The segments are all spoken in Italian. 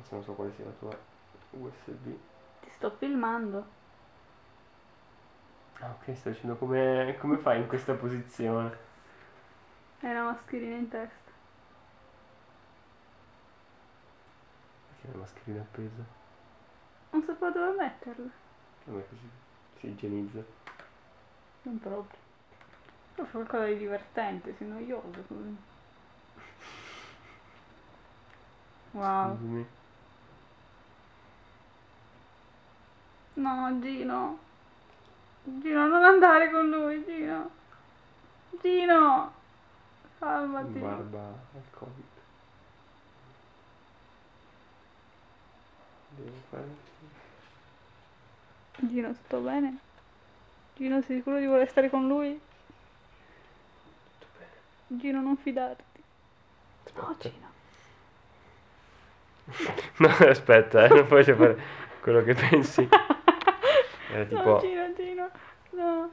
Adesso non so quale sia la tua USB. Ti sto filmando. Ah ok, sto dicendo come, come fai in questa posizione. Hai una mascherina in testa. Perché la mascherina appesa? Non sapevo dove metterla. A me così si igienizza. Non proprio. Io fare qualcosa di divertente, sei noioso così. Wow. Scusami. No, Gino. Gino, non andare con lui, Gino. Gino. Calmati. Barba al covid. Devo fare... Gino, tutto bene? Gino, sei sicuro di voler stare con lui? Tutto bene. Gino, non fidarti. No, Aspetta. Gino. No, aspetta, eh, non voglio fare quello che pensi. Era No, tipo... Gino, Gino. No.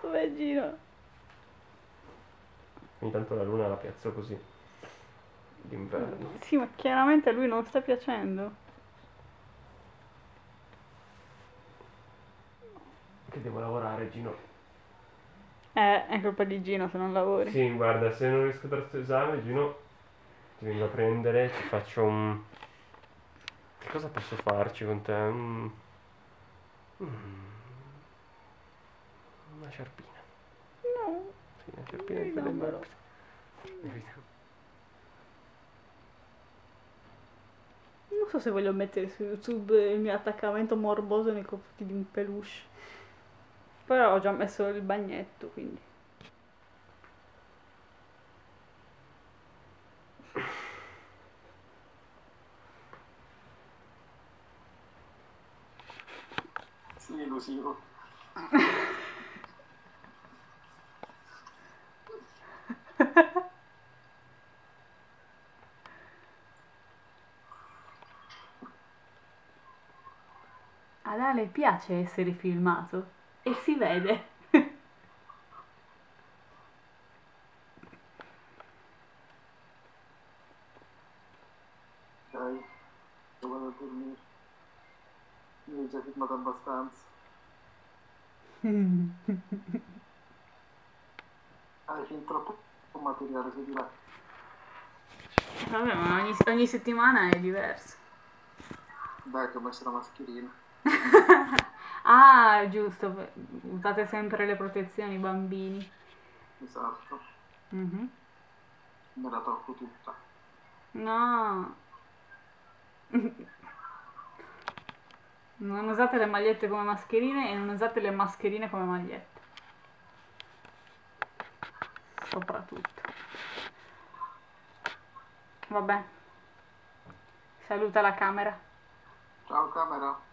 Dov'è Gino? Ogni tanto la luna la piazzo così. D'inverno. Sì, ma chiaramente a lui non sta piacendo. Che devo lavorare, Gino. Eh, è colpa di Gino se non lavori. Sì, guarda, se non riesco a dare questo esame, Gino, ti vengo a prendere, ti faccio un... Cosa posso farci con te? Un... Mm. Una sciarpina. No. Sì, una sciarpina di quelle. Non so se voglio mettere su YouTube il mio attaccamento morboso nei confronti di un peluche. Però ho già messo il bagnetto, quindi. Sì, elusivo. Ad Ale piace essere filmato e si vede. Ok, io vado a dormire. Mi ho già filmato abbastanza. Hai fin troppo materiale su di là. Vabbè, ma ogni, ogni settimana è diverso. Dai che ho messo la mascherina. Ah, giusto, usate sempre le protezioni, bambini. Esatto. Mhm. Me la tocco tutta. No. Non usate le magliette come mascherine e non usate le mascherine come magliette. Soprattutto. Vabbè. Saluta la camera. Ciao camera.